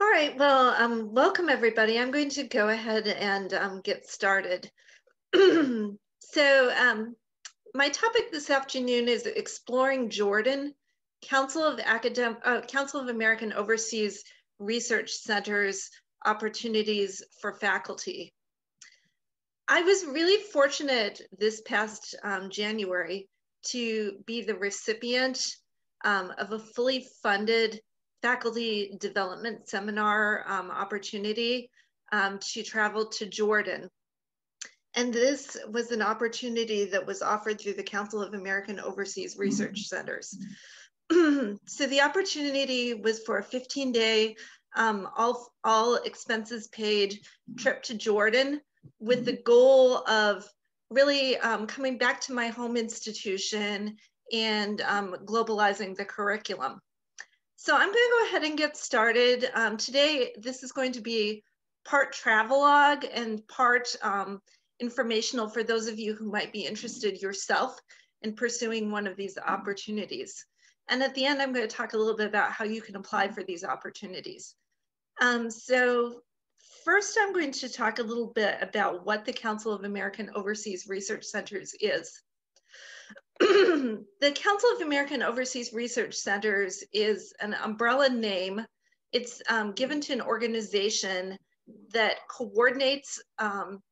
All right, well, um, welcome everybody. I'm going to go ahead and um, get started. so um, my topic this afternoon is exploring Jordan, Council of Academic, uh, Council of American Overseas Research Centers opportunities for faculty. I was really fortunate this past um, January to be the recipient um, of a fully funded faculty development seminar um, opportunity um, to travel to Jordan. And this was an opportunity that was offered through the Council of American Overseas Research Centers. so the opportunity was for a 15 day, um, all, all expenses paid trip to Jordan with the goal of really um, coming back to my home institution and um, globalizing the curriculum. So I'm going to go ahead and get started. Um, today, this is going to be part travelogue and part um, informational for those of you who might be interested yourself in pursuing one of these opportunities. And at the end, I'm going to talk a little bit about how you can apply for these opportunities. Um, so first, I'm going to talk a little bit about what the Council of American Overseas Research Centers is. the Council of American Overseas Research Centers is an umbrella name. It's um, given to an organization that coordinates um,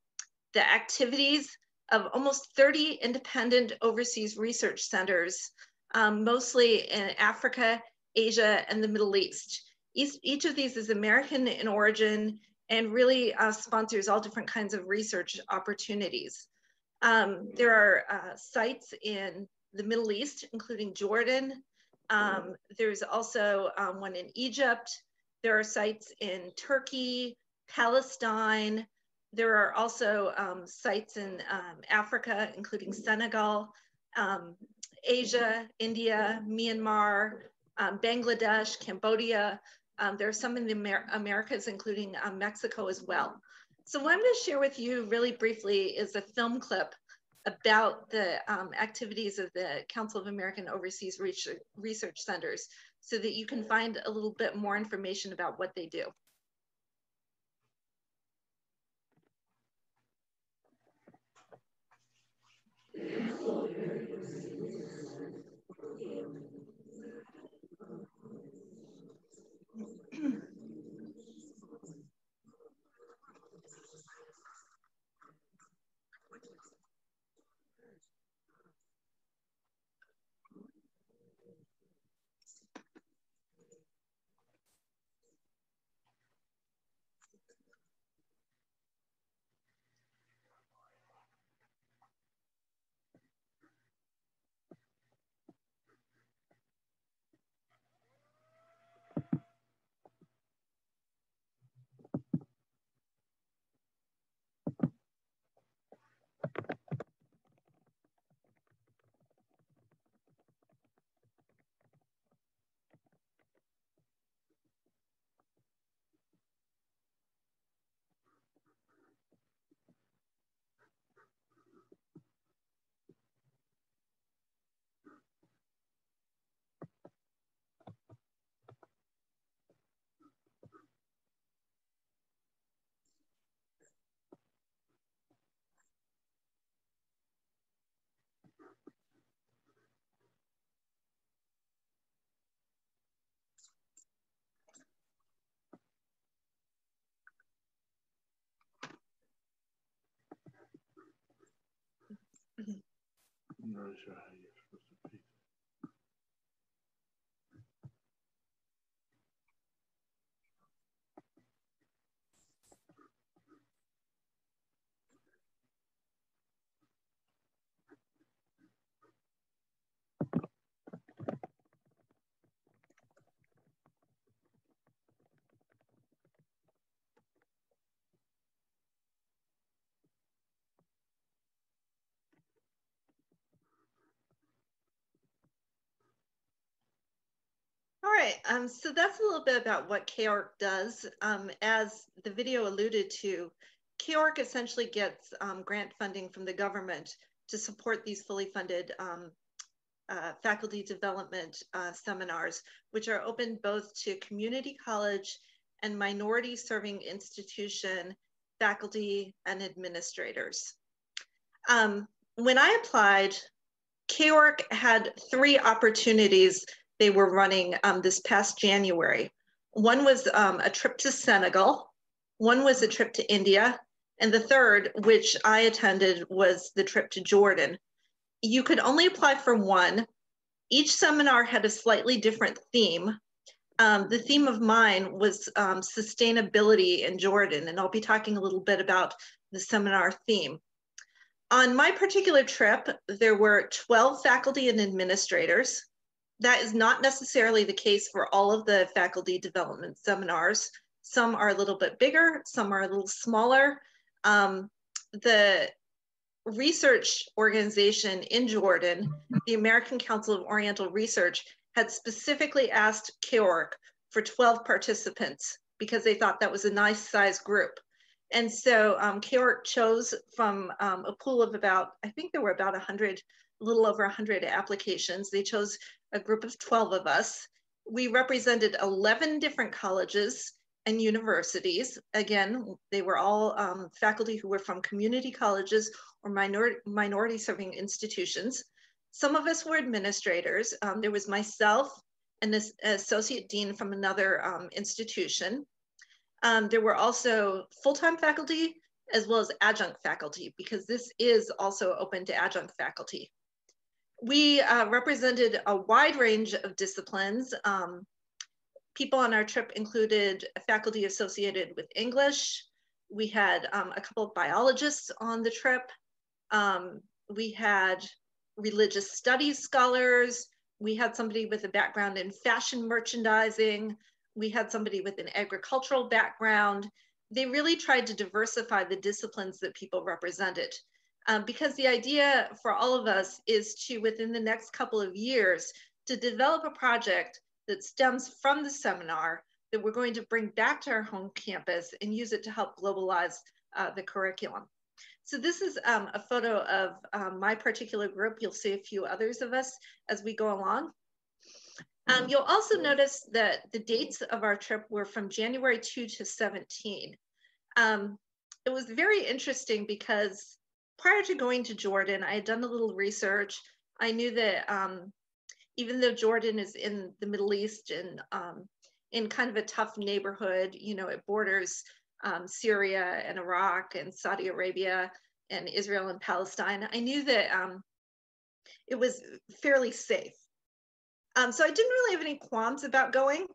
the activities of almost 30 independent overseas research centers, um, mostly in Africa, Asia, and the Middle East. Each, each of these is American in origin and really uh, sponsors all different kinds of research opportunities. Um, there are uh, sites in the Middle East, including Jordan. Um, there's also um, one in Egypt. There are sites in Turkey, Palestine. There are also um, sites in um, Africa, including Senegal, um, Asia, India, Myanmar, Bangladesh, Cambodia. there are some in the Amer Americas, including Mexico as well. So what I'm going to share with you really briefly is a film clip about the um, activities of the Council of American Overseas Research, Research Centers so that you can find a little bit more information about what they do. I'm not sure right, um, so that's a little bit about what CAORC does. Um, as the video alluded to, CAORC essentially gets um, grant funding from the government to support these fully funded um, uh, faculty development uh, seminars, which are open both to community college and minority serving institution faculty and administrators. Um, when I applied, CAORC had three opportunities they were running um, this past January. One was um, a trip to Senegal, one was a trip to India, and the third, which I attended, was the trip to Jordan. You could only apply for one. Each seminar had a slightly different theme. Um, the theme of mine was um, sustainability in Jordan, and I'll be talking a little bit about the seminar theme. On my particular trip, there were 12 faculty and administrators. That is not necessarily the case for all of the faculty development seminars. Some are a little bit bigger, some are a little smaller. Um, the research organization in Jordan, the American Council of Oriental Research, had specifically asked CAORC for 12 participants because they thought that was a nice size group. And so um, chose from um, a pool of about, I think there were about 100, a little over 100 applications. They chose a group of 12 of us. We represented 11 different colleges and universities. Again, they were all um, faculty who were from community colleges or minor minority serving institutions. Some of us were administrators. Um, there was myself and this associate dean from another um, institution. Um, there were also full-time faculty as well as adjunct faculty because this is also open to adjunct faculty. We uh, represented a wide range of disciplines. Um, people on our trip included faculty associated with English. We had um, a couple of biologists on the trip. Um, we had religious studies scholars. We had somebody with a background in fashion merchandising we had somebody with an agricultural background. They really tried to diversify the disciplines that people represented. Um, because the idea for all of us is to, within the next couple of years, to develop a project that stems from the seminar that we're going to bring back to our home campus and use it to help globalize uh, the curriculum. So this is um, a photo of um, my particular group. You'll see a few others of us as we go along. Um, you'll also notice that the dates of our trip were from January 2 to 17. Um, it was very interesting because prior to going to Jordan, I had done a little research. I knew that um, even though Jordan is in the Middle East and um, in kind of a tough neighborhood, you know, it borders um, Syria and Iraq and Saudi Arabia and Israel and Palestine. I knew that um, it was fairly safe. Um, so I didn't really have any qualms about going.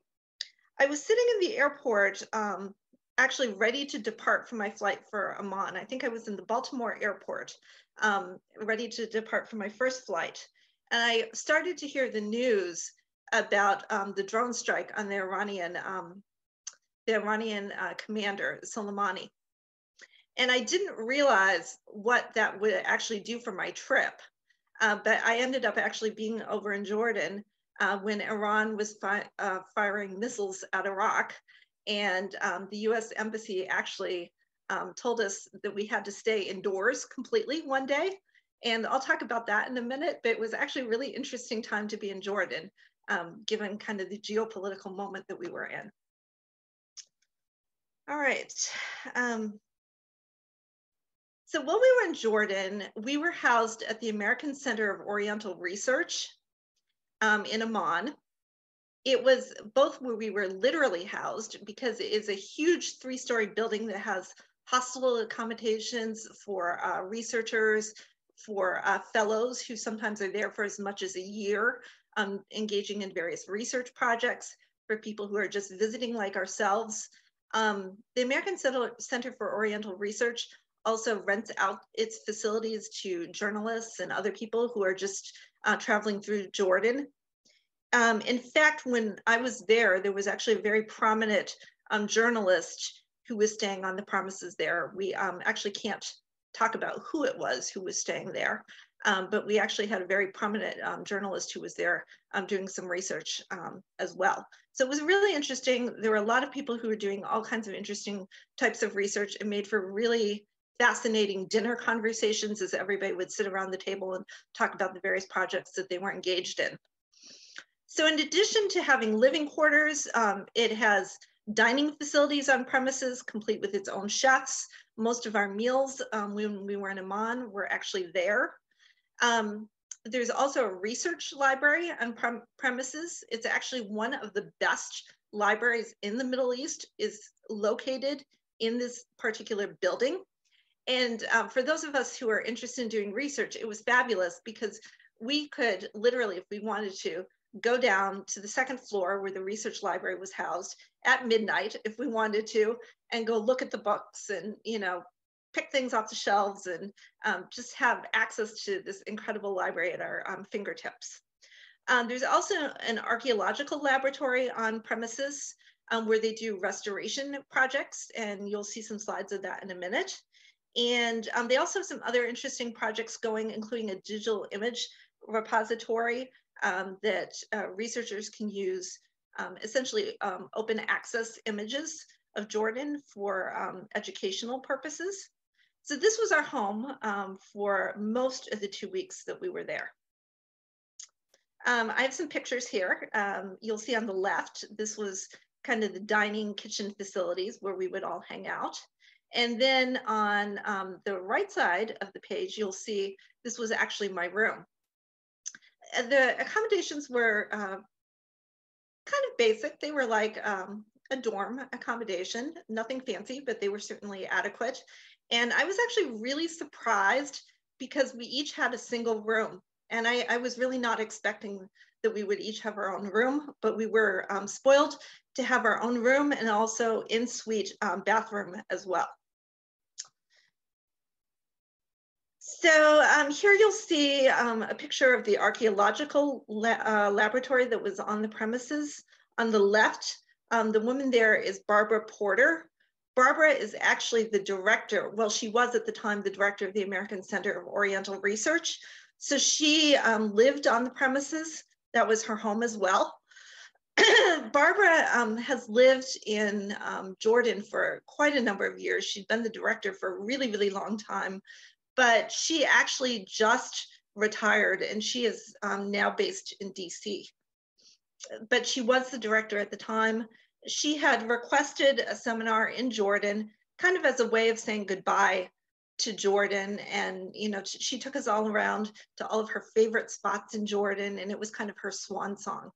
I was sitting in the airport, um, actually ready to depart from my flight for Amman. I think I was in the Baltimore airport, um, ready to depart for my first flight. And I started to hear the news about um, the drone strike on the Iranian, um, the Iranian uh, commander, Soleimani. And I didn't realize what that would actually do for my trip. Uh, but I ended up actually being over in Jordan uh, when Iran was fi uh, firing missiles at Iraq. And um, the US Embassy actually um, told us that we had to stay indoors completely one day. And I'll talk about that in a minute, but it was actually a really interesting time to be in Jordan, um, given kind of the geopolitical moment that we were in. All right. Um, so while we were in Jordan, we were housed at the American Center of Oriental Research um, in Amman. It was both where we were literally housed because it is a huge three story building that has hostel accommodations for uh, researchers, for uh, fellows who sometimes are there for as much as a year, um, engaging in various research projects for people who are just visiting like ourselves. Um, the American Center for Oriental Research also rents out its facilities to journalists and other people who are just uh, traveling through Jordan. Um, in fact, when I was there, there was actually a very prominent um, journalist who was staying on the premises there. We um, actually can't talk about who it was who was staying there, um, but we actually had a very prominent um, journalist who was there um, doing some research as well. So it was really interesting. There were a lot of people who were doing all kinds of interesting types of research. It made for really fascinating dinner conversations as everybody would sit around the table and talk about the various projects that they were engaged in. So in addition to having living quarters, um, it has dining facilities on premises, complete with its own chefs. Most of our meals um, when we were in Amman were actually there. Um, there's also a research library on prem premises. It's actually one of the best libraries in the Middle East is located in this particular building. And um, for those of us who are interested in doing research, it was fabulous because we could literally, if we wanted to, go down to the second floor where the research library was housed at midnight if we wanted to and go look at the books and you know pick things off the shelves and um, just have access to this incredible library at our um, fingertips. Um, there's also an archaeological laboratory on premises um, where they do restoration projects, and you'll see some slides of that in a minute. And um, they also have some other interesting projects going, including a digital image repository um, that uh, researchers can use essentially open access images of Jordan for educational purposes. So this was our home um, for most of the two weeks that we were there. Um, I have some pictures here. Um, you'll see on the left, this was kind of the dining kitchen facilities where we would all hang out. And then on um, the right side of the page, you'll see this was actually my room. Uh, the accommodations were uh, kind of basic. They were like um, a dorm accommodation, nothing fancy, but they were certainly adequate. And I was actually really surprised because we each had a single room. And I, I was really not expecting that we would each have our own room, but we were um, spoiled to have our own room and also in suite um, bathroom as well. So um, here you'll see um, a picture of the archaeological la uh, laboratory that was on the premises. On the left, um, the woman there is Barbara Porter, Barbara is actually the director, well, she was at the time the director of the American Center of Oriental Research. So she um, lived on the premises. That was her home as well. Barbara um, has lived in um, Jordan for quite a number of years. She'd been the director for a really, really long time, but she actually just retired and she is um, now based in DC. But she was the director at the time she had requested a seminar in Jordan, kind of as a way of saying goodbye to Jordan. And, you know, she took us all around to all of her favorite spots in Jordan, and it was kind of her swan song.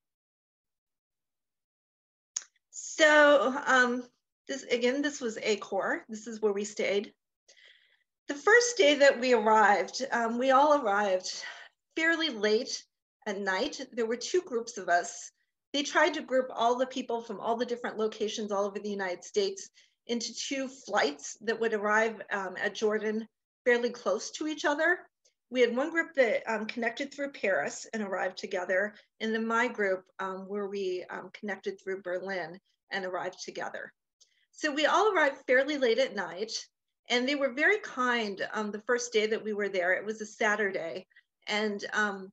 So um, this again, this was ACOR. This is where we stayed. The first day that we arrived, um, we all arrived fairly late at night. There were two groups of us they tried to group all the people from all the different locations all over the United States into two flights that would arrive um, at Jordan fairly close to each other. We had one group that um, connected through Paris and arrived together, and then my group um, where we um, connected through Berlin and arrived together. So we all arrived fairly late at night, and they were very kind um, the first day that we were there. It was a Saturday, and um,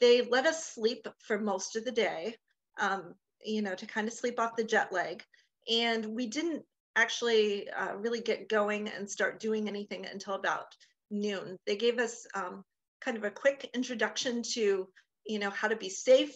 they let us sleep for most of the day um, you know, to kind of sleep off the jet lag. And we didn't actually uh, really get going and start doing anything until about noon. They gave us um, kind of a quick introduction to, you know, how to be safe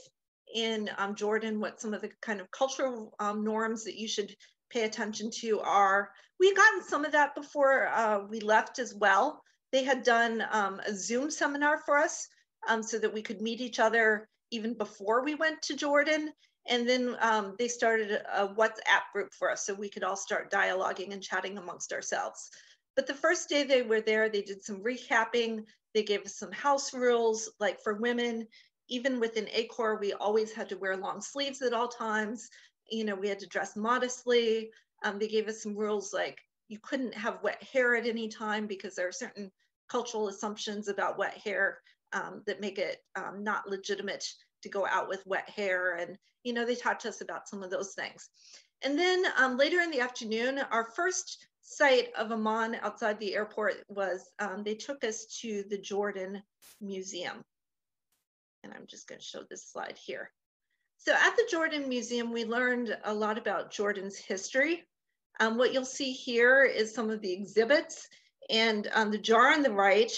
in um, Jordan, what some of the kind of cultural um, norms that you should pay attention to are. We had gotten some of that before uh, we left as well. They had done um, a Zoom seminar for us um, so that we could meet each other even before we went to Jordan. And then um, they started a WhatsApp group for us so we could all start dialoguing and chatting amongst ourselves. But the first day they were there, they did some recapping. They gave us some house rules, like for women, even within ACOR, we always had to wear long sleeves at all times. You know, we had to dress modestly. Um, they gave us some rules like you couldn't have wet hair at any time because there are certain cultural assumptions about wet hair um, that make it um, not legitimate to go out with wet hair. And, you know, they to us about some of those things. And then um, later in the afternoon, our first sight of Amman outside the airport was um, they took us to the Jordan Museum. And I'm just going to show this slide here. So at the Jordan Museum, we learned a lot about Jordan's history. Um, what you'll see here is some of the exhibits. And on the jar on the right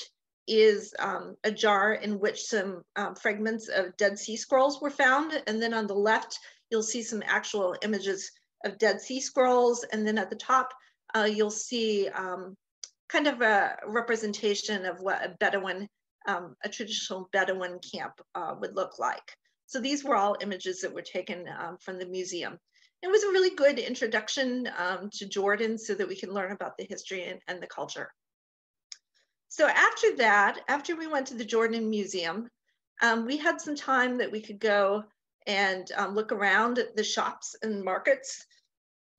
is um, a jar in which some um, fragments of Dead Sea Scrolls were found. And then on the left, you'll see some actual images of Dead Sea Scrolls. And then at the top, uh, you'll see um, kind of a representation of what a Bedouin, um, a traditional Bedouin camp uh, would look like. So these were all images that were taken um, from the museum. It was a really good introduction um, to Jordan so that we can learn about the history and, and the culture. So after that, after we went to the Jordan Museum, um, we had some time that we could go and um, look around the shops and markets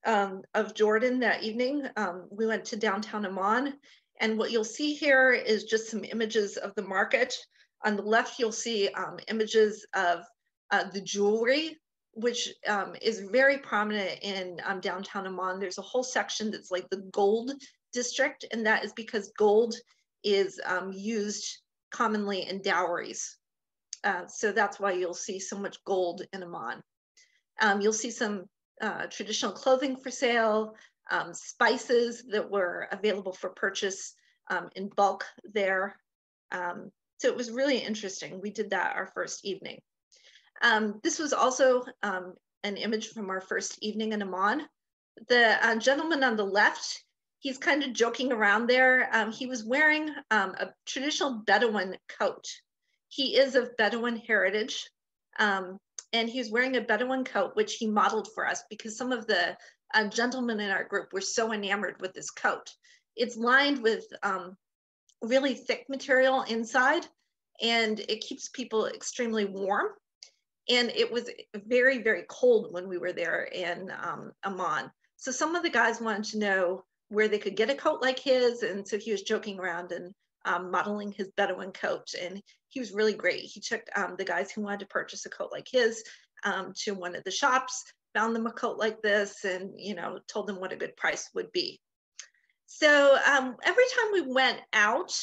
um, of Jordan that evening. Um, we went to downtown Amman. And what you'll see here is just some images of the market. On the left, you'll see um, images of uh, the jewelry, which um, is very prominent in um, downtown Amman. There's a whole section that's like the gold district, and that is because gold is um, used commonly in dowries. Uh, so that's why you'll see so much gold in Amman. Um, you'll see some uh, traditional clothing for sale, um, spices that were available for purchase um, in bulk there. Um, so it was really interesting. We did that our first evening. Um, this was also um, an image from our first evening in Amman. The uh, gentleman on the left, he's kind of joking around there. Um, he was wearing a traditional Bedouin coat. He is of Bedouin heritage. Um, and he was wearing a Bedouin coat, which he modeled for us because some of the uh, gentlemen in our group were so enamored with this coat. It's lined with um, really thick material inside and it keeps people extremely warm. And it was very, very cold when we were there in um, Amman. So some of the guys wanted to know where they could get a coat like his. And so he was joking around and um, modeling his Bedouin coat. And he was really great. He took um, the guys who wanted to purchase a coat like his um, to one of the shops, found them a coat like this, and you know told them what a good price would be. So um, every time we went out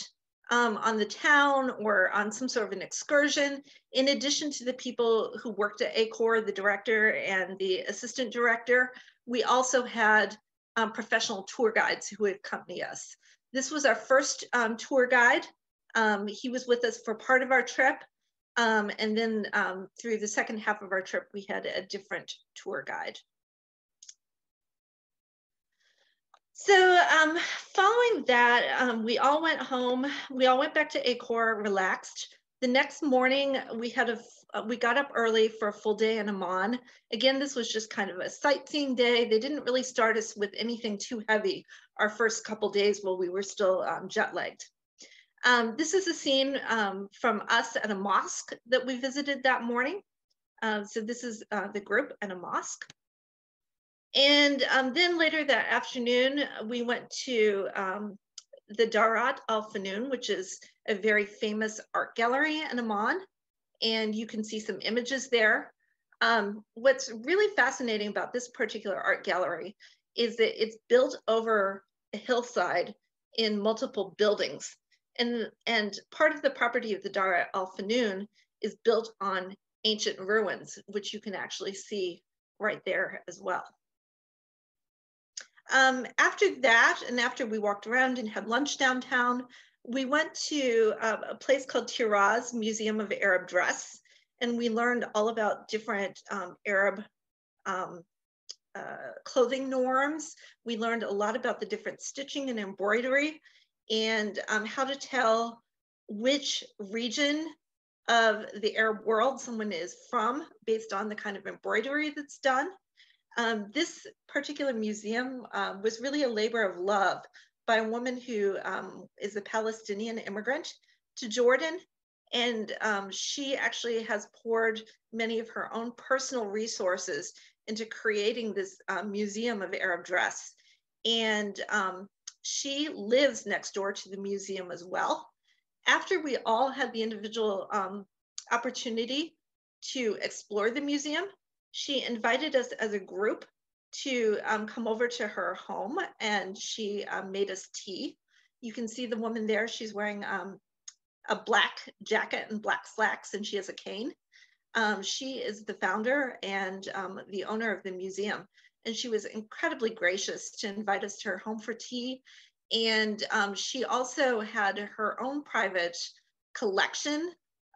um, on the town or on some sort of an excursion, in addition to the people who worked at ACOR, the director and the assistant director, we also had um, professional tour guides who would accompany us. This was our first um, tour guide. Um, he was with us for part of our trip. Um, and then um, through the second half of our trip, we had a different tour guide. So um, following that, um, we all went home. We all went back to ACOR, relaxed. The next morning, we had a uh, we got up early for a full day in Amman. Again, this was just kind of a sightseeing day. They didn't really start us with anything too heavy our first couple days while we were still um, jet lagged. Um, this is a scene um, from us at a mosque that we visited that morning. Uh, so this is uh, the group at a mosque. And um, then later that afternoon, we went to um, the Darat Al Fanoun, which is a very famous art gallery in Amman. And you can see some images there. Um, what's really fascinating about this particular art gallery is that it's built over a hillside in multiple buildings. And, and part of the property of the Darat Al Fanoun is built on ancient ruins, which you can actually see right there as well. Um, after that, and after we walked around and had lunch downtown, we went to uh, a place called Tiraz Museum of Arab Dress, and we learned all about different um, Arab um, uh, clothing norms. We learned a lot about the different stitching and embroidery and um, how to tell which region of the Arab world someone is from based on the kind of embroidery that's done. Um, this particular museum um, was really a labor of love by a woman who um, is a Palestinian immigrant to Jordan. And um, she actually has poured many of her own personal resources into creating this uh, museum of Arab dress. And um, she lives next door to the museum as well. After we all had the individual opportunity to explore the museum, she invited us as a group to um, come over to her home and she um, made us tea. You can see the woman there, she's wearing um, a black jacket and black slacks and she has a cane. Um, she is the founder and um, the owner of the museum and she was incredibly gracious to invite us to her home for tea. And um, she also had her own private collection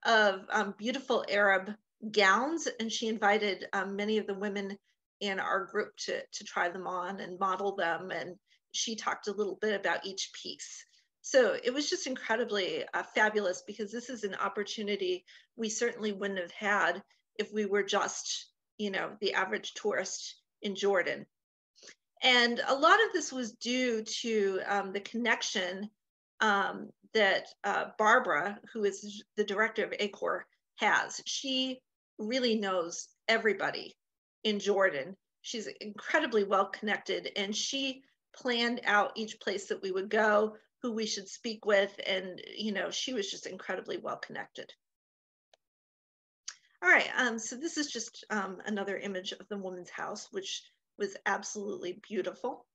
of beautiful Arab gowns, and she invited um, many of the women in our group to, to try them on and model them. And she talked a little bit about each piece. So it was just incredibly uh, fabulous because this is an opportunity we certainly wouldn't have had if we were just, you know, the average tourist in Jordan. And a lot of this was due to um, the connection um, that uh, Barbara, who is the director of ACOR, has. She really knows everybody in Jordan. She's incredibly well connected and she planned out each place that we would go, who we should speak with, and you know, she was just incredibly well connected. All right, um, so this is just um, another image of the woman's house, which was absolutely beautiful.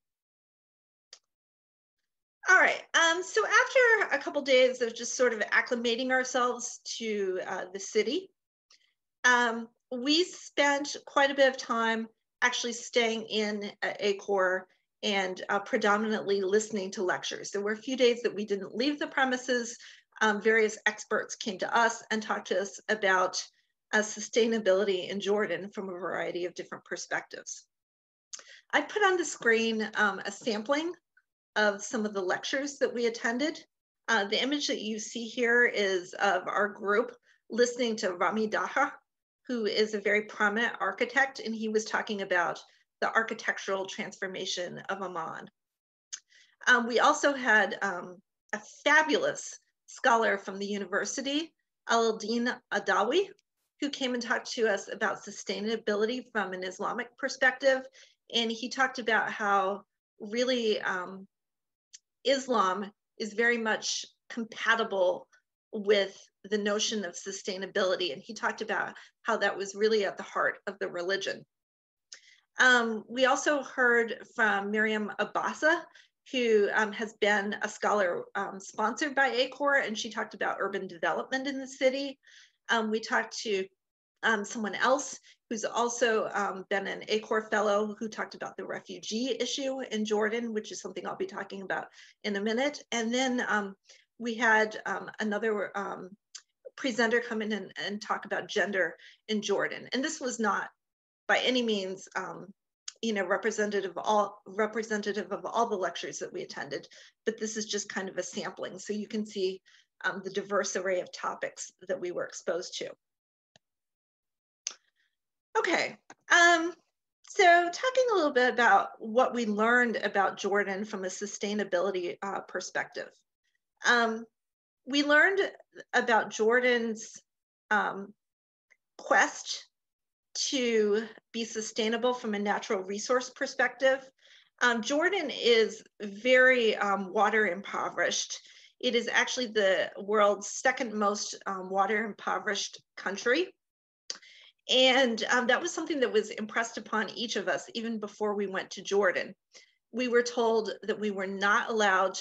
All right, um, so after a couple days of just sort of acclimating ourselves to uh, the city, um, we spent quite a bit of time actually staying in ACOR and uh, predominantly listening to lectures. There were a few days that we didn't leave the premises. Um, various experts came to us and talked to us about uh, sustainability in Jordan from a variety of different perspectives. I put on the screen um, a sampling of some of the lectures that we attended. Uh, the image that you see here is of our group listening to Rami Daher, who is a very prominent architect, and he was talking about the architectural transformation of Amman. Um, we also had um, a fabulous scholar from the university, Aladdin Adawi, who came and talked to us about sustainability from an Islamic perspective. And he talked about how really um, Islam is very much compatible with the notion of sustainability. And he talked about how that was really at the heart of the religion. Um, we also heard from Myriam Ababsa, who um, has been a scholar um, sponsored by ACOR, and she talked about urban development in the city. Um, we talked to um, someone else who's also um, been an ACOR fellow who talked about the refugee issue in Jordan, which is something I'll be talking about in a minute. And then we had another presenter come in and, and talk about gender in Jordan. And this was not by any means, um, you know, representative of all representative of all the lectures that we attended, but this is just kind of a sampling. So you can see um, the diverse array of topics that we were exposed to. Okay, um, so talking a little bit about what we learned about Jordan from a sustainability uh, perspective. Um, we learned about Jordan's um, quest to be sustainable from a natural resource perspective. Um, Jordan is very um, water impoverished. It is actually the world's second most um, water impoverished country. And um, that was something that was impressed upon each of us even before we went to Jordan. We were told that we were not allowed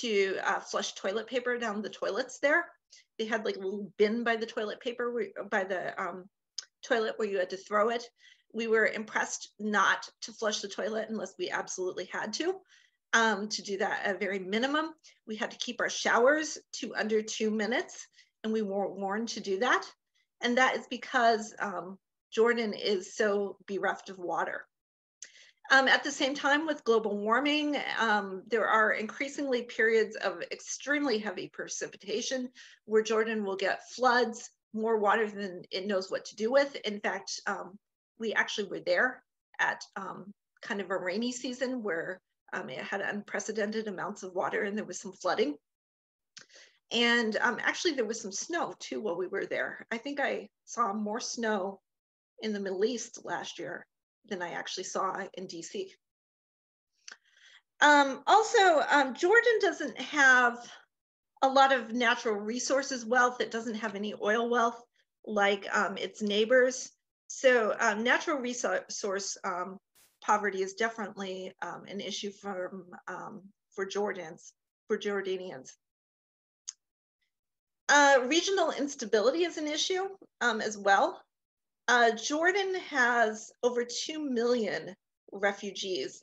to uh, flush toilet paper down the toilets there. They had like a little bin by the toilet paper, by the um, toilet where you had to throw it. We were impressed not to flush the toilet unless we absolutely had to. Um, to do that at a very minimum, we had to keep our showers to under two minutes, and we were warned to do that. And that is because um, Jordan is so bereft of water. Um, at the same time, with global warming, um, there are increasingly periods of extremely heavy precipitation where Jordan will get floods, more water than it knows what to do with. In fact, um, we actually were there at um, kind of a rainy season where um, it had unprecedented amounts of water and there was some flooding. And um, actually there was some snow too while we were there. I think I saw more snow in the Middle East last year than I actually saw in DC. Um, also, um, Jordan doesn't have a lot of natural resources wealth. It doesn't have any oil wealth like um, its neighbors. So um, natural resource um, poverty is definitely um, an issue for, for Jordans, for Jordanians. Uh, regional instability is an issue as well. Uh, Jordan has over 2 million refugees,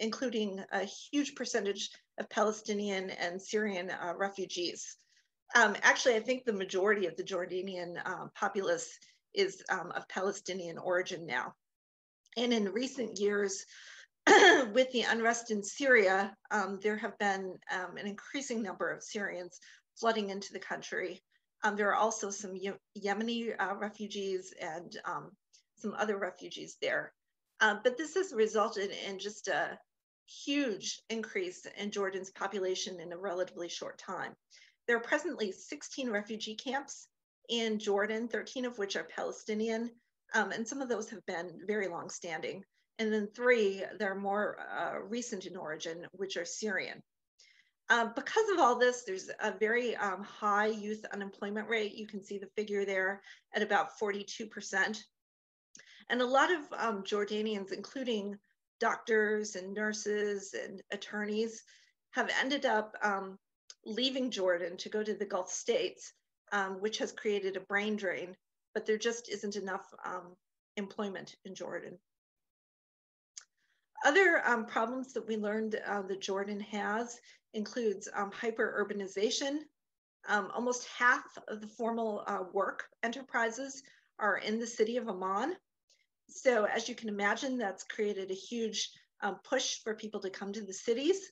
including a huge percentage of Palestinian and Syrian uh, refugees. Um, actually, I think the majority of the Jordanian um, populace is um, of Palestinian origin now. And in recent years, with the unrest in Syria, um, there have been um, an increasing number of Syrians flooding into the country. Um, there are also some Ye Yemeni uh, refugees and um, some other refugees there. Uh, but this has resulted in just a huge increase in Jordan's population in a relatively short time. There are presently 16 refugee camps in Jordan, 13 of which are Palestinian, um, and some of those have been very long standing. And then three, they're more uh, recent in origin, which are Syrian. Um, because of all this, there's a very um, high youth unemployment rate. You can see the figure there at about 42%. And a lot of um, Jordanians, including doctors and nurses and attorneys, have ended up um, leaving Jordan to go to the Gulf states, um, which has created a brain drain, but there just isn't enough um, employment in Jordan. Other um, problems that we learned uh, that Jordan has includes um, hyper-urbanization. Um, almost half of the formal uh, work enterprises are in the city of Amman. So as you can imagine, that's created a huge um, push for people to come to the cities.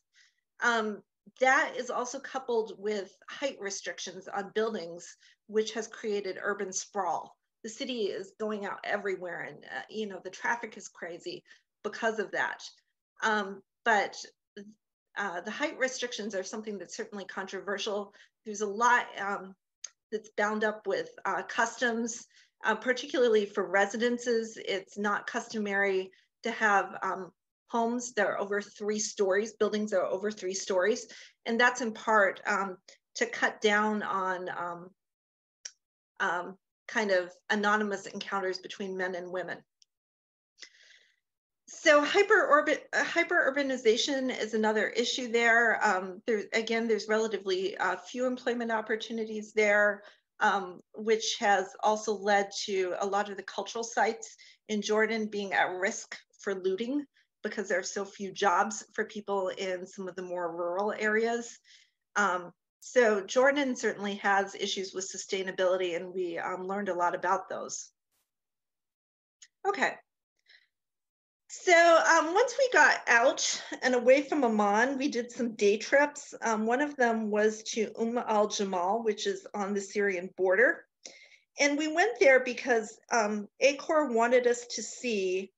Um, that is also coupled with height restrictions on buildings, which has created urban sprawl. The city is going out everywhere and, uh, you know, the traffic is crazy because of that. Um, but uh, the height restrictions are something that's certainly controversial. There's a lot um, that's bound up with uh, customs, uh, particularly for residences. It's not customary to have um, homes that are over three stories, buildings that are over three stories. And that's in part um, to cut down on um, um, kind of anonymous encounters between men and women so hyper uh, hyper is another issue there. Um, there again, there's relatively uh, few employment opportunities there, um, which has also led to a lot of the cultural sites in Jordan being at risk for looting because there are so few jobs for people in some of the more rural areas. Um, so Jordan certainly has issues with sustainability and we um, learned a lot about those. Okay, so um, once we got out and away from Amman, we did some day trips. Um, one of them was to Umm al Jamal, which is on the Syrian border. And we went there because um, ACOR wanted us to see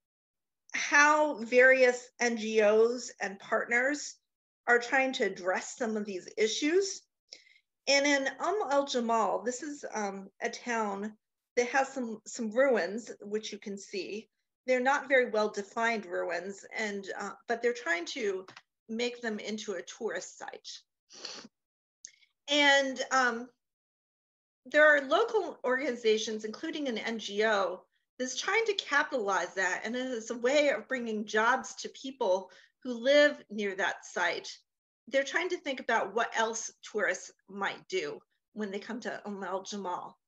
how various NGOs and partners are trying to address some of these issues. And in Umm al Jamal, this is um, a town that has some, some ruins, which you can see they're not very well defined ruins, and uh, but they're trying to make them into a tourist site. And um, there are local organizations, including an NGO, that's trying to capitalize that, and it is a way of bringing jobs to people who live near that site. They're trying to think about what else tourists might do when they come to al Jamal.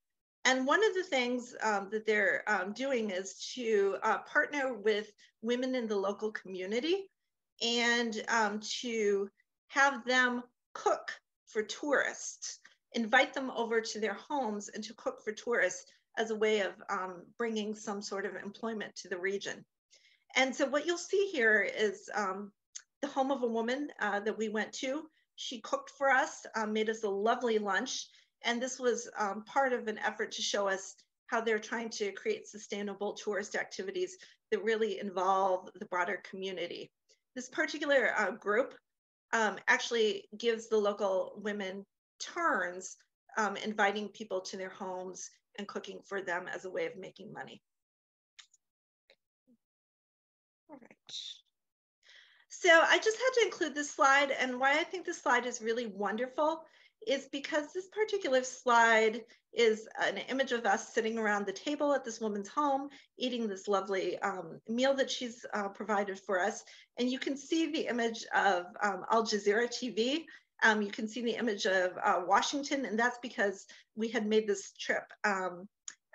And one of the things um, that they're um, doing is to uh, partner with women in the local community and um, to have them cook for tourists, invite them over to their homes and to cook for tourists as a way of um, bringing some sort of employment to the region. And so what you'll see here is um, the home of a woman uh, that we went to. She cooked for us, uh, made us a lovely lunch. And this was um, part of an effort to show us how they're trying to create sustainable tourist activities that really involve the broader community. This particular uh, group um, actually gives the local women turns, um, inviting people to their homes and cooking for them as a way of making money. All right. So I just had to include this slide and why I think this slide is really wonderful is because this particular slide is an image of us sitting around the table at this woman's home, eating this lovely um, meal that she's uh, provided for us. And you can see the image of um, Al Jazeera TV. Um, you can see the image of uh, Washington, and that's because we had made this trip um,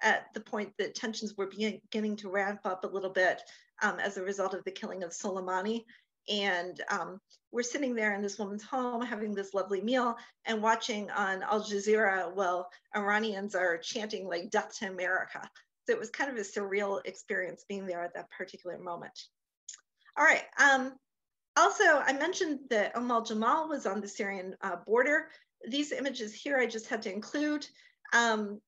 at the point that tensions were beginning to ramp up a little bit um, as a result of the killing of Soleimani. And um, we're sitting there in this woman's home having this lovely meal and watching on Al Jazeera while Iranians are chanting like death to America. So it was kind of a surreal experience being there at that particular moment. All right. Um, also, I mentioned that al Jamal was on the Syrian uh, border. These images here I just had to include. Um,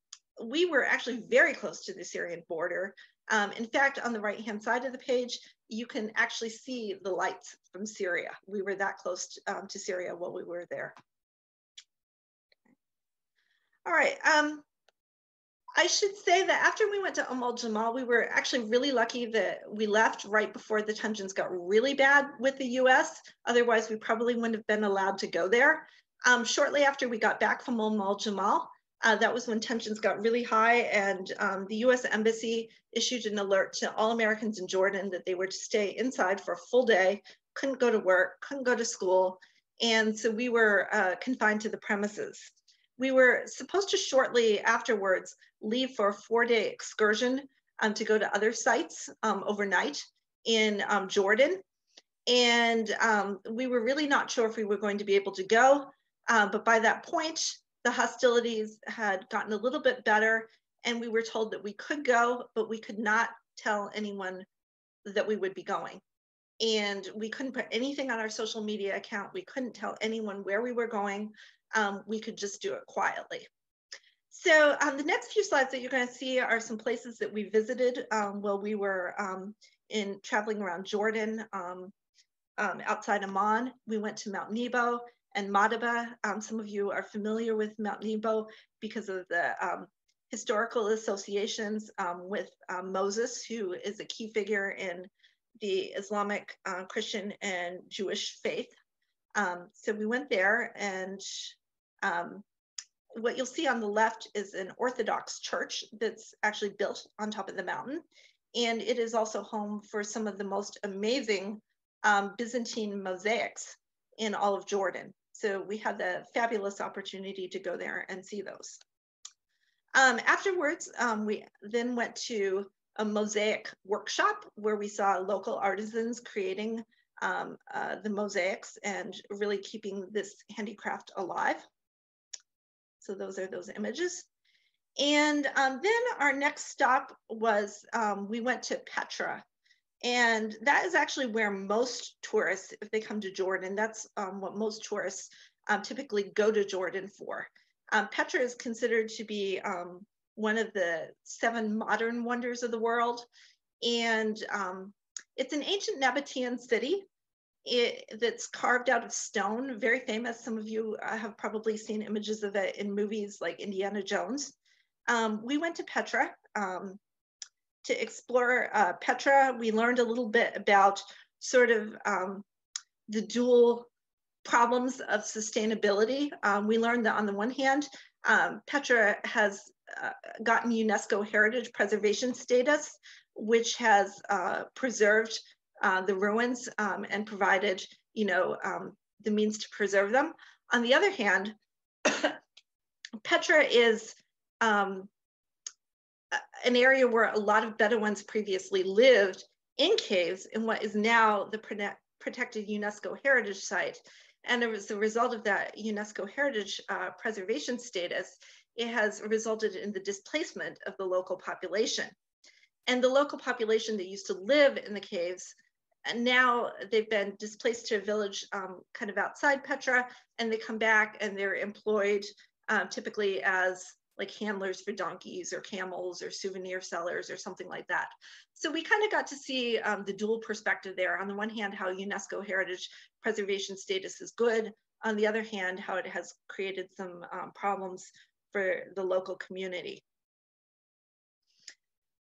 we were actually very close to the Syrian border. Um, in fact, on the right-hand side of the page, you can actually see the lights from Syria. We were that close to, um, to Syria while we were there. All right. Um, I should say that after we went to Umm al Jamal, we were actually really lucky that we left right before the tensions got really bad with the US. Otherwise, we probably wouldn't have been allowed to go there. Um, shortly after we got back from Umm al Jamal, uh, that was when tensions got really high, and um, the US Embassy issued an alert to all Americans in Jordan that they were to stay inside for a full day, couldn't go to work, couldn't go to school. And so we were uh, confined to the premises. We were supposed to shortly afterwards leave for a four day excursion um, to go to other sites um, overnight in um, Jordan. And um, we were really not sure if we were going to be able to go. Uh, but by that point, the hostilities had gotten a little bit better and we were told that we could go, but we could not tell anyone that we would be going. And we couldn't put anything on our social media account. We couldn't tell anyone where we were going. Um, we could just do it quietly. So um, the next few slides that you're going to see are some places that we visited um, while we were um, in traveling around Jordan, um, um, outside Amman. We went to Mount Nebo and Madaba. Um, some of you are familiar with Mount Nebo because of the um, historical associations um, with um, Moses, who is a key figure in the Islamic, uh, Christian, and Jewish faith. Um, so we went there, and um, what you'll see on the left is an Orthodox church that's actually built on top of the mountain. And it is also home for some of the most amazing Byzantine mosaics in all of Jordan. So we had the fabulous opportunity to go there and see those. Um, afterwards, um, we then went to a mosaic workshop where we saw local artisans creating um, uh, the mosaics and really keeping this handicraft alive. So those are those images. And um, then our next stop was um, we went to Petra, and that is actually where most tourists, if they come to Jordan, that's um, what most tourists um, typically go to Jordan for. Um, Petra is considered to be um, one of the seven modern wonders of the world. And um, it's an ancient Nabatean city it, that's carved out of stone, very famous. Some of you uh, have probably seen images of it in movies like Indiana Jones. Um, we went to Petra um, to explore uh, Petra, we learned a little bit about sort of um, the dual problems of sustainability. Um, we learned that on the one hand, um, Petra has uh, gotten UNESCO heritage preservation status, which has uh, preserved uh, the ruins um, and provided, you know, um, the means to preserve them. On the other hand, Petra is um, an area where a lot of Bedouins previously lived in caves in what is now the protected UNESCO heritage site. And as a result of that UNESCO heritage uh, preservation status, it has resulted in the displacement of the local population. And the local population that used to live in the caves, and now they've been displaced to a village um, kind of outside Petra, and they come back and they're employed um, typically as like handlers for donkeys or camels or souvenir sellers or something like that. So we kind of got to see um, the dual perspective there. On the one hand, how UNESCO heritage preservation status is good. On the other hand, how it has created some um, problems for the local community.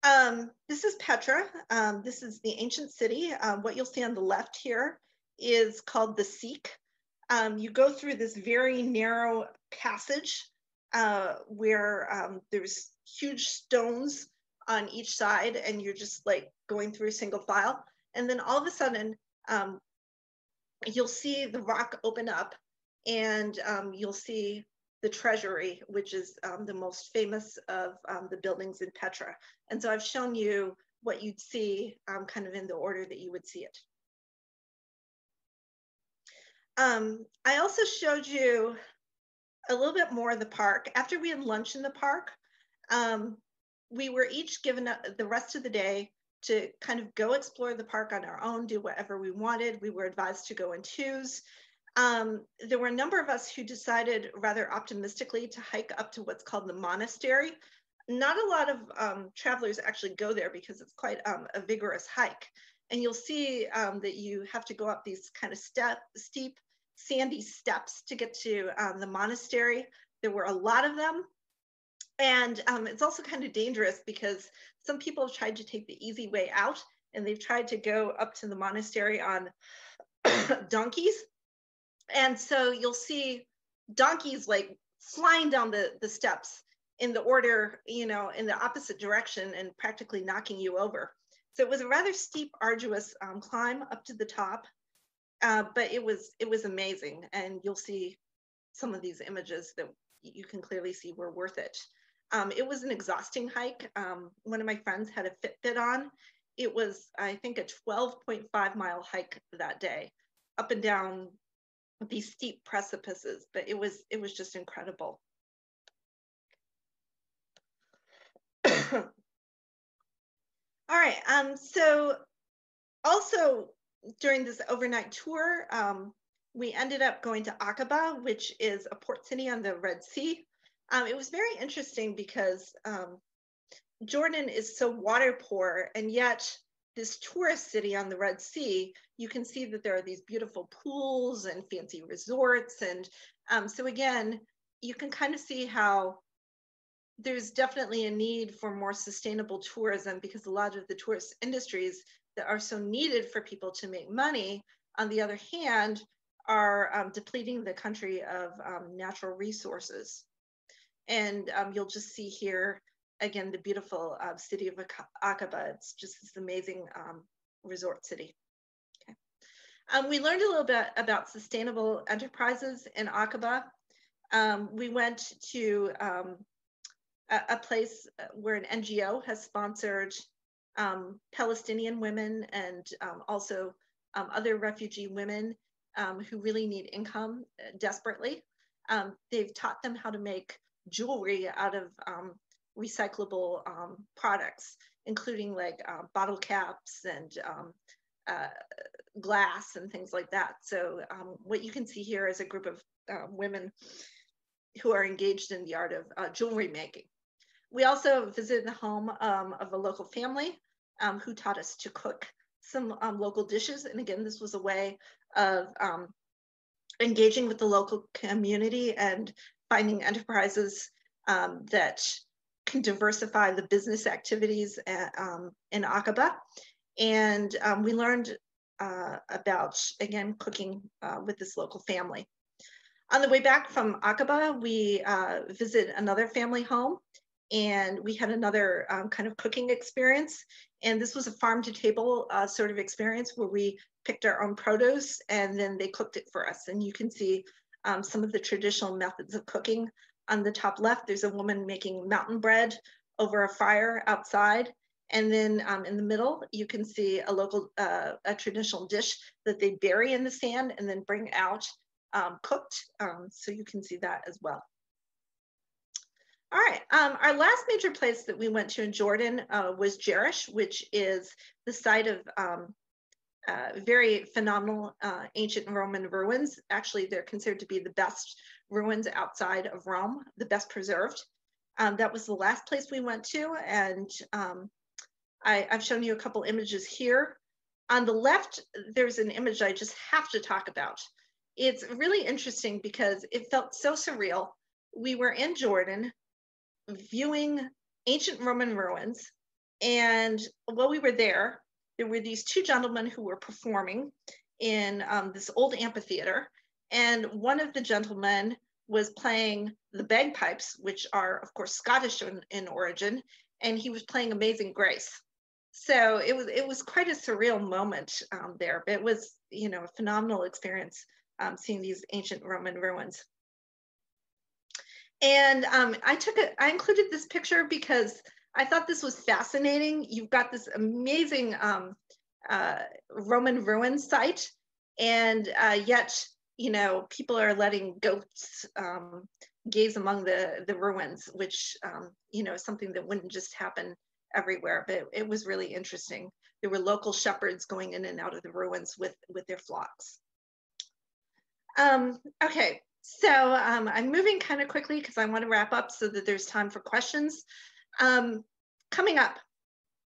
Um, this is Petra. Um, this is the ancient city. Um, what you'll see on the left here is called the Siq. Um, you go through this very narrow passage uh, where um, there's huge stones on each side and you're just like going through a single file. And then all of a sudden, um, you'll see the rock open up and um, you'll see the treasury, which is um, the most famous of um, the buildings in Petra. And so I've shown you what you'd see um, kind of in the order that you would see it. Um, I also showed you a little bit more of the park. After we had lunch in the park, um, we were each given the rest of the day to kind of go explore the park on our own, do whatever we wanted. We were advised to go in twos. Um, there were a number of us who decided rather optimistically to hike up to what's called the monastery. Not a lot of um, travelers actually go there because it's quite um, a vigorous hike. And you'll see um, that you have to go up these kind of step, steep, sandy steps to get to um, the monastery. There were a lot of them. And um, it's also kind of dangerous because some people have tried to take the easy way out and they've tried to go up to the monastery on donkeys. And so you'll see donkeys like flying down the, the steps in the order, you know, in the opposite direction and practically knocking you over. So it was a rather steep, arduous um, climb up to the top, uh, but it was it was amazing. And you'll see some of these images that you can clearly see were worth it. Um, it was an exhausting hike. Um, one of my friends had a Fitbit on. It was, I think, a 12.5 mile hike that day, up and down these steep precipices, but it was it was just incredible. All right, um, so also during this overnight tour, um, we ended up going to Aqaba, which is a port city on the Red Sea. Um, it was very interesting because um, Jordan is so water poor, and yet this tourist city on the Red Sea, you can see that there are these beautiful pools and fancy resorts. And um, so again, you can kind of see how there's definitely a need for more sustainable tourism because a lot of the tourist industries that are so needed for people to make money, on the other hand, are um, depleting the country of um, natural resources. And um, you'll just see here, again, the beautiful uh, city of Aqaba. It's just this amazing um, resort city. Okay. Um, we learned a little bit about sustainable enterprises in Aqaba. Um, we went to a, a, place where an NGO has sponsored um, Palestinian women and also other refugee women who really need income uh, desperately. they've taught them how to make jewelry out of um, recyclable um, products, including like uh, bottle caps and um, uh, glass and things like that. So um, what you can see here is a group of uh, women who are engaged in the art of uh, jewelry making. We also visited the home um, of a local family um, who taught us to cook some local dishes. And again, this was a way of engaging with the local community and finding enterprises um, that can diversify the business activities at, um, in Aqaba. And um, we learned uh, about, again, cooking uh, with this local family. On the way back from Aqaba, we uh, visit another family home and we had another um, kind of cooking experience. And this was a farm to table uh, sort of experience where we picked our own produce and then they cooked it for us. And you can see um, some of the traditional methods of cooking. On the top left, there's a woman making mountain bread over a fire outside. And then um, in the middle, you can see a local, uh, a traditional dish that they bury in the sand and then bring out um, cooked. Um, so you can see that as well. All right, um, our last major place that we went to in Jordan uh, was Jerash, which is the site of um, uh, very phenomenal uh, ancient Roman ruins. Actually, they're considered to be the best ruins outside of Rome, the best preserved. Um, that was the last place we went to, and um, I, have shown you a couple images here. On the left, there's an image I just have to talk about. It's really interesting because it felt so surreal. We were in Jordan viewing ancient Roman ruins, and while we were there, there were these two gentlemen who were performing in um, this old amphitheater. And one of the gentlemen was playing the bagpipes, which are, of course, Scottish in, in origin, and he was playing Amazing Grace. So it was it was quite a surreal moment um, there, but it was you know a phenomenal experience um, seeing these ancient Roman ruins. And um, I took it. I included this picture because I thought this was fascinating. You've got this amazing um, uh, Roman ruin site, and uh, yet, you know, people are letting goats um, gaze among the, the ruins, which, um, you know, is something that wouldn't just happen everywhere, but it was really interesting. There were local shepherds going in and out of the ruins with, with their flocks. Um, okay, so um, I'm moving kind of quickly because I want to wrap up so that there's time for questions. Um, coming up,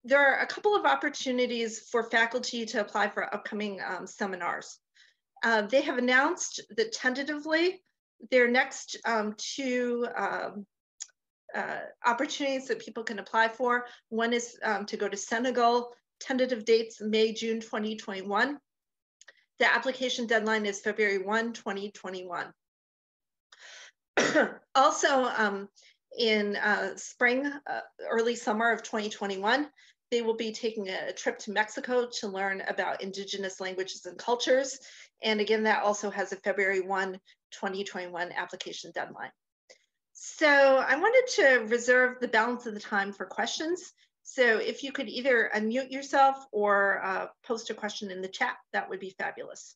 there are a couple of opportunities for faculty to apply for upcoming um, seminars. Uh, they have announced that tentatively their next um, two um, uh, opportunities that people can apply for. One is um, to go to Senegal, tentative dates May, June 2021. The application deadline is February 1, 2021. also, um, in uh, spring, uh, early summer of 2021, they will be taking a trip to Mexico to learn about indigenous languages and cultures. And again, that also has a February 1, 2021 application deadline. So I wanted to reserve the balance of the time for questions. So if you could either unmute yourself or uh, post a question in the chat, that would be fabulous.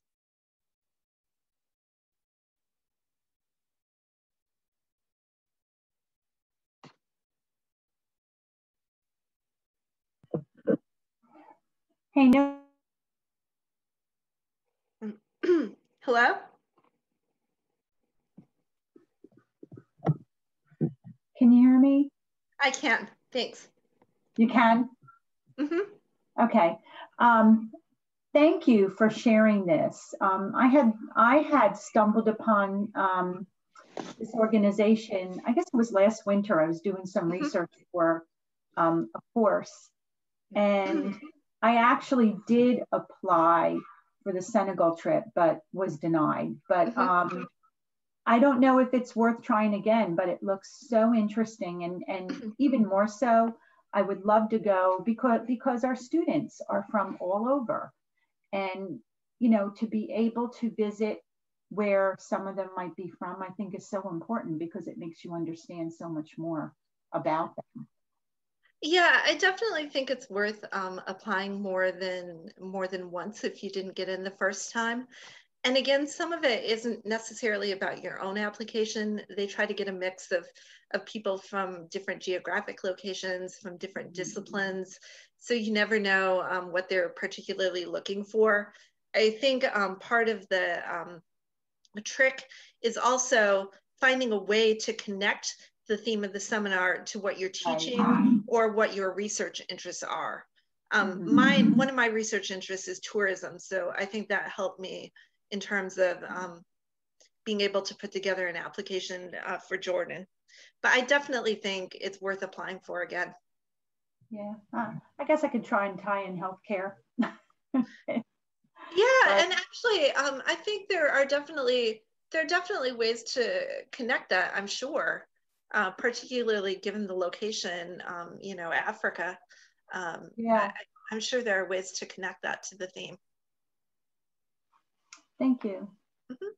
Hey, no. Hello? Can you hear me? I can, thanks. You can? Mm -hmm. Okay. Um, thank you for sharing this. Um, I had I had stumbled upon um, this organization. I guess it was last winter. I was doing some mm -hmm. research for um, a course, and I actually did apply for the Senegal trip, but was denied. But mm-hmm. um, I don't know if it's worth trying again, but it looks so interesting. And, and mm-hmm. even more so, I would love to go because, because our students are from all over. And, you know, to be able to visit where some of them might be from, I think is so important because it makes you understand so much more about them. Yeah, I definitely think it's worth um, applying more than more than once if you didn't get in the first time. And again, some of it isn't necessarily about your own application. They try to get a mix of of people from different geographic locations, from different mm-hmm. disciplines. So you never know um, what they're particularly looking for. I think um, part of the um, trick is also finding a way to connect the theme of the seminar to what you're teaching or what your research interests are. Um, mm-hmm. my one of my research interests is tourism, so I think that helped me in terms of um, being able to put together an application uh, for Jordan. But I definitely think it's worth applying for again. Yeah, uh, I guess I could try and tie in healthcare. yeah, but, and actually, um, I think there are definitely there are definitely ways to connect that. I'm sure uh, particularly given the location, um, you know, Africa. Um, yeah. I, am sure there are ways to connect that to the theme. Thank you. Mm -hmm.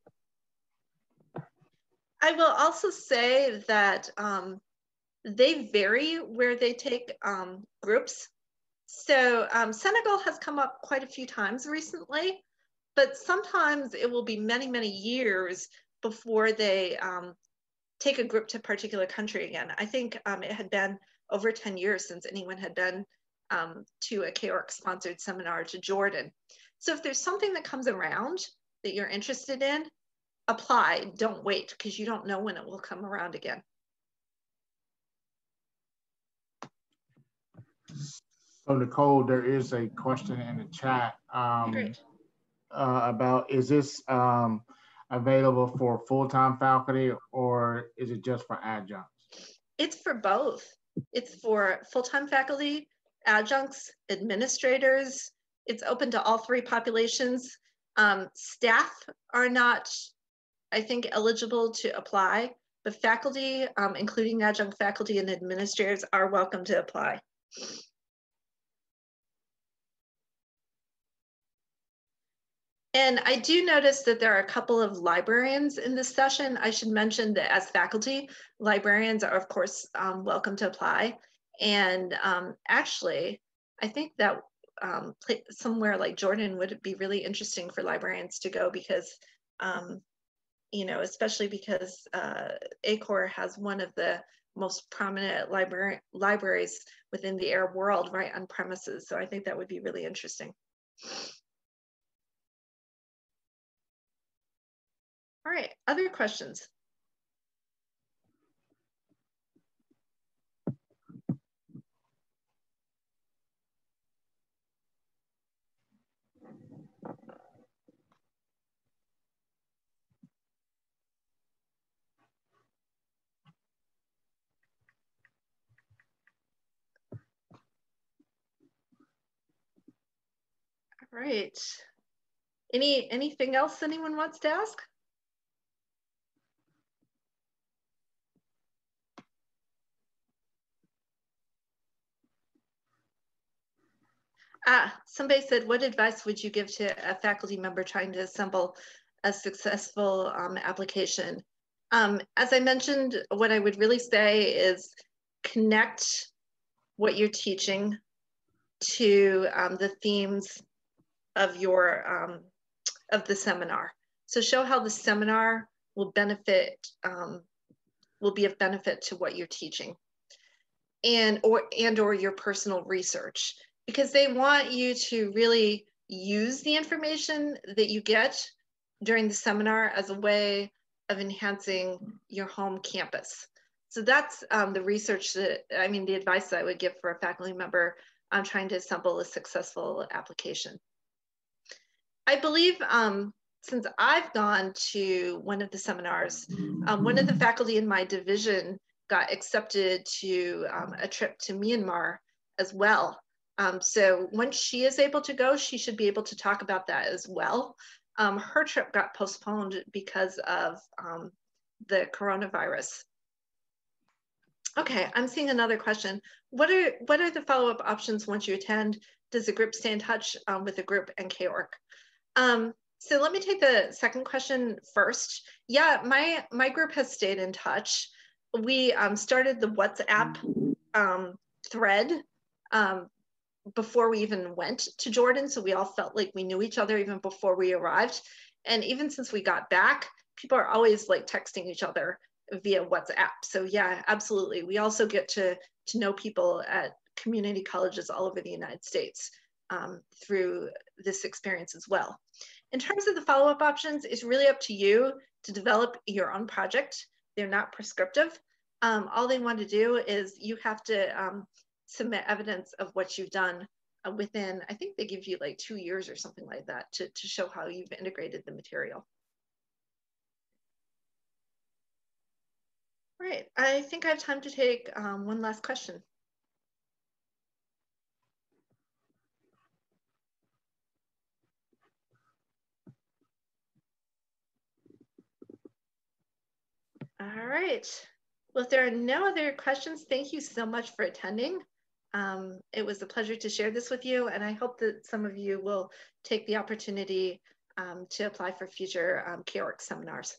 I will also say that um, they vary where they take um, groups. So um, Senegal has come up quite a few times recently, but sometimes it will be many, many years before they um, take a group to a particular country again. I think um, it had been over 10 years since anyone had been um, to a CAORC sponsored seminar to Jordan. So if there's something that comes around that you're interested in, apply, don't wait because you don't know when it will come around again. So Nicole, there is a question in the chat um, uh, about, is this, um, available for full-time faculty or is it just for adjuncts? It's for both. It's for full-time faculty, adjuncts, administrators. It's open to all three populations. Um, staff are not, I think, eligible to apply, but faculty, um, including adjunct faculty and administrators, are welcome to apply. And I do notice that there are a couple of librarians in this session. I should mention that as faculty, librarians are of course um, welcome to apply. And um, actually, I think that um, somewhere like Jordan would be really interesting for librarians to go because um, you know, especially because uh, ACOR has one of the most prominent library libraries within the Arab world right on premises. So I think that would be really interesting. All right, other questions? All right. Any anything else anyone wants to ask? Ah, somebody said, what advice would you give to a faculty member trying to assemble a successful um, application? Um, as I mentioned, what I would really say is connect what you're teaching to um, the themes of your um, of the seminar. So show how the seminar will benefit um, will be of benefit to what you're teaching, and or and or your personal research because they want you to really use the information that you get during the seminar as a way of enhancing your home campus. So that's um, the research that, I mean, the advice that I would give for a faculty member on trying to assemble a successful application. I believe um, since I've gone to one of the seminars, um, one of the faculty in my division got accepted to um, a trip to Myanmar as well. Um, so once she is able to go, she should be able to talk about that as well. Um, her trip got postponed because of um, the coronavirus. Okay, I'm seeing another question. What are what are the follow-up options once you attend? Does the group stay in touch um, with the group and CAORC? Um, so let me take the second question first. Yeah, my my group has stayed in touch. We um, started the WhatsApp um, thread um, before we even went to Jordan. So we all felt like we knew each other even before we arrived. And even since we got back, people are always like texting each other via WhatsApp. So yeah, absolutely. We also get to, to know people at community colleges all over the United States um, through this experience as well. In terms of the follow-up options, it's really up to you to develop your own project. They're not prescriptive. Um, all they want to do is you have to um, submit evidence of what you've done uh, within, I think they give you like two years or something like that to, to show how you've integrated the material. All right, I think I have time to take um, one last question. All right. Well, if there are no other questions, thank you so much for attending. Um, it was a pleasure to share this with you, and I hope that some of you will take the opportunity um, to apply for future um, CAORC seminars.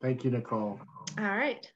Thank you, Nicole. All right.